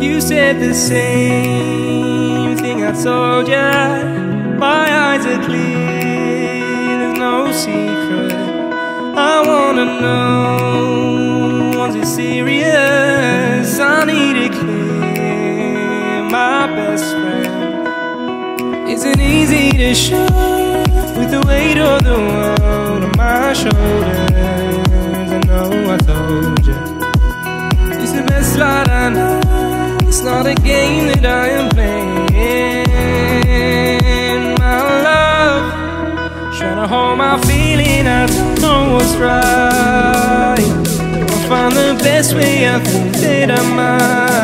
You said the same thing I told ya. My eyes are clear, there's no secret. I wanna know, was it serious? I need it clear, my best friend. Isn't easy to show the weight of the world on my shoulders. I know I told you, it's the best light I know. It's not a game that I am playing. My love, trying to hold my feeling. I don't know what's right. I'll find the best way. I think that I might.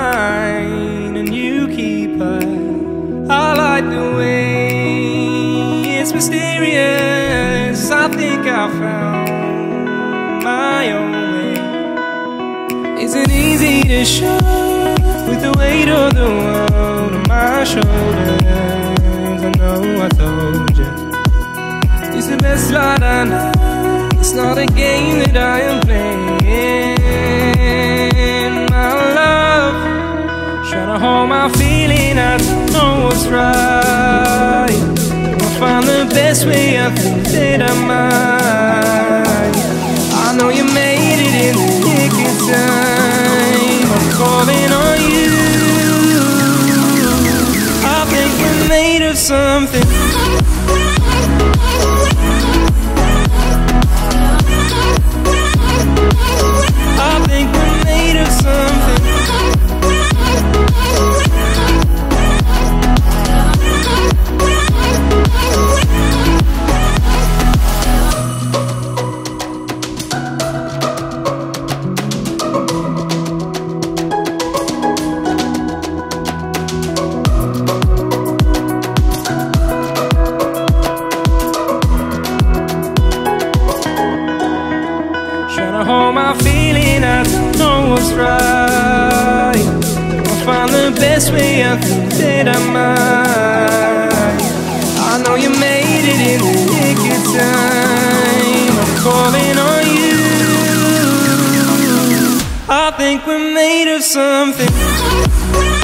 I think I found my own way. Isn't easy to show with the weight of the world on my shoulders. I know I told you. It's the best light I know. It's not a game that I am playing. Best way. I think that I might. I know you made it in the nick of time. I'm calling on you. I think we're made of something. What's right. I'll find the best way, I think that I might. I know you made it in the nick of time. I'm calling on you. I think we're made of something.